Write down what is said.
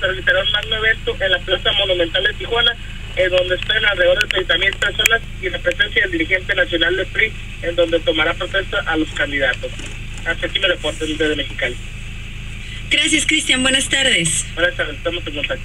realizará un magno evento en la Plaza Monumental de Tijuana, en donde esperan alrededor de 30 mil personas y la presencia del dirigente nacional de PRI, en donde tomará protesta a los candidatos. Hasta aquí me reporto desde Mexicali. Gracias, Cristian. Buenas tardes. Buenas tardes, estamos en contacto.